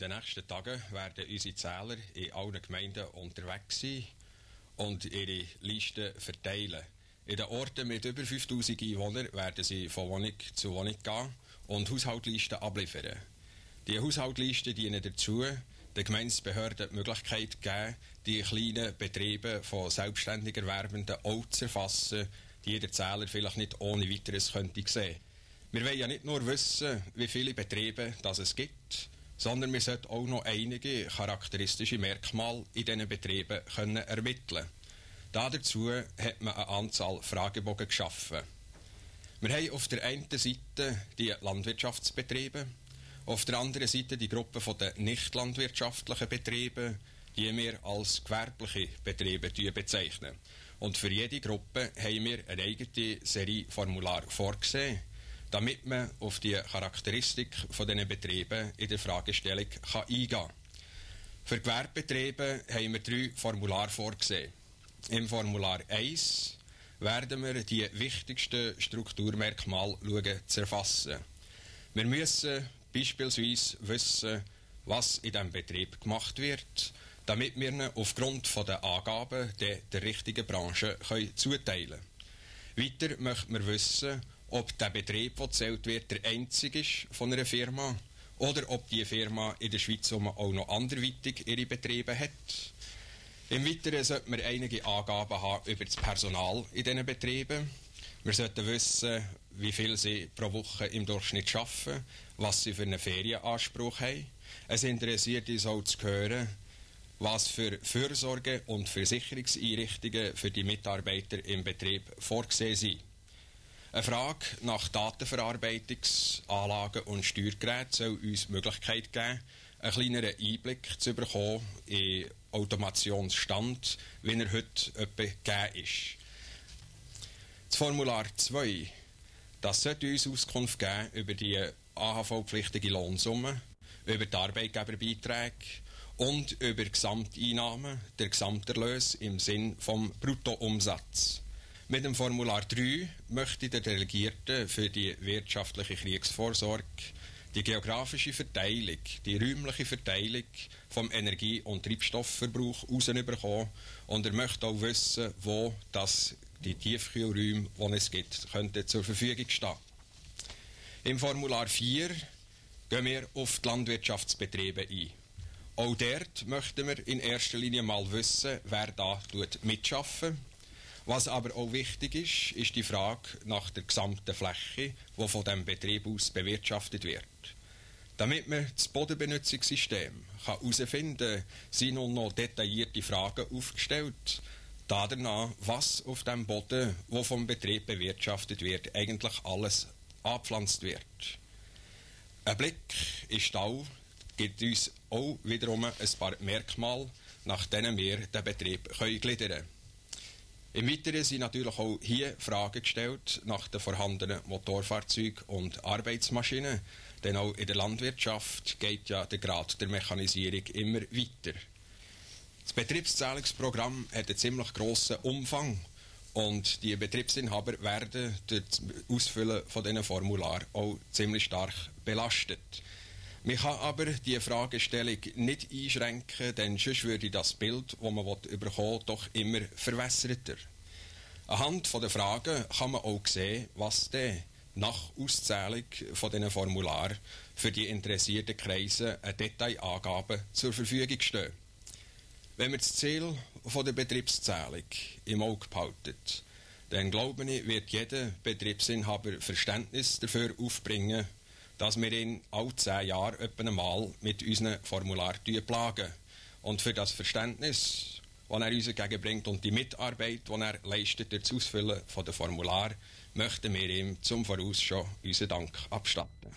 In den nächsten Tagen werden unsere Zähler in allen Gemeinden unterwegs sein und ihre Listen verteilen. In den Orten mit über 5000 Einwohnern werden sie von Wohnung zu Wohnung gehen und Haushaltlisten abliefern. Die Haushaltlisten dienen dazu, den Gemeindebehörden die Möglichkeit zu geben, die kleinen Betriebe von selbstständig Erwerbenden auch zu erfassen, die jeder Zähler vielleicht nicht ohne weiteres könnte sehen. Wir wollen ja nicht nur wissen, wie viele Betriebe das es gibt, sondern wir sollten auch noch einige charakteristische Merkmale in diesen Betrieben können ermitteln Dazu hat man eine Anzahl Fragebogen geschaffen. Wir haben auf der einen Seite die Landwirtschaftsbetriebe, auf der anderen Seite die Gruppe der nicht landwirtschaftlichen Betriebe, die wir als gewerbliche Betriebe bezeichnen. Und für jede Gruppe haben wir eine eigene Serie Formular vorgesehen damit man auf die Charakteristik von diesen Betrieben in der Fragestellung kann eingehen kann. Für Gewerbebetriebe haben wir drei Formulare vorgesehen. Im Formular 1 werden wir die wichtigsten Strukturmerkmale schauen, zu erfassen. Wir müssen beispielsweise wissen, was in diesem Betrieb gemacht wird, damit wir ihn aufgrund der Angaben der, richtigen Branche zuteilen können. Weiter möchten wir wissen, ob der Betrieb, der zählt wird, der einzige ist von einer Firma oder ob die Firma in der Schweiz auch noch anderweitig ihre Betriebe hat. Im Weiteren sollten wir einige Angaben haben über das Personal in diesen Betrieben. Wir sollten wissen, wie viel sie pro Woche im Durchschnitt arbeiten, was sie für einen Ferienanspruch haben. Es interessiert uns auch zu hören, was für Fürsorge- und Versicherungseinrichtungen für die Mitarbeiter im Betrieb vorgesehen sind. Eine Frage nach Datenverarbeitungsanlagen und Steuergeräten soll uns die Möglichkeit geben, einen kleineren Einblick zu bekommen in Automationsstand, wie er heute gegeben ist. Das Formular 2, das sollte uns Auskunft geben über die AHV-pflichtige Lohnsumme, über die Arbeitgeberbeiträge und über Gesamteinnahmen, der Gesamterlös im Sinn vom Bruttoumsatz. Mit dem Formular 3 möchte der Delegierte für die wirtschaftliche Kriegsvorsorge die geografische Verteilung, die räumliche Verteilung vom Energie- und Treibstoffverbrauch rausbekommen und er möchte auch wissen, wo das die Tiefkühlräume, die es gibt, könnte zur Verfügung stehen. Im Formular 4 gehen wir auf die Landwirtschaftsbetriebe ein. Auch dort möchten wir in erster Linie mal wissen, wer da mitschafft was aber auch wichtig ist, ist die Frage nach der gesamten Fläche, die von dem Betrieb aus bewirtschaftet wird. Damit man das Bodenbenutzungssystem herausfinden kann, sind nun noch detaillierte Fragen aufgestellt. Danach, was auf dem Boden, wo vom Betrieb bewirtschaftet wird, eigentlich alles angepflanzt wird. Ein Blick in Stall gibt uns auch wiederum ein paar Merkmale, nach denen wir den Betrieb gliedern können. Im Weiteren sind natürlich auch hier Fragen gestellt nach den vorhandenen Motorfahrzeugen und Arbeitsmaschinen, denn auch in der Landwirtschaft geht ja der Grad der Mechanisierung immer weiter. Das Betriebszählungsprogramm hat einen ziemlich grossen Umfang und die Betriebsinhaber werden durch das Ausfüllen von diesen Formularen auch ziemlich stark belastet. Man kann aber die Fragestellung nicht einschränken, denn sonst würde das Bild, das man bekommen will, doch immer verwässerter. Anhand der Fragen kann man auch sehen, was denn nach Auszählung von diesen Formularen für die interessierten Kreise eine Detailangaben zur Verfügung stehen. Wenn wir das Ziel der Betriebszählung im Auge behalten, dann glaube ich, wird jeder Betriebsinhaber Verständnis dafür aufbringen, dass wir ihn alle zehn Jahre etwa einmal mit unseren Formularen plagen. Und für das Verständnis, das er uns entgegenbringt und die Mitarbeit, die er leistet durch das Ausfüllen der Formulare, möchten wir ihm zum Voraus schon unseren Dank abstatten.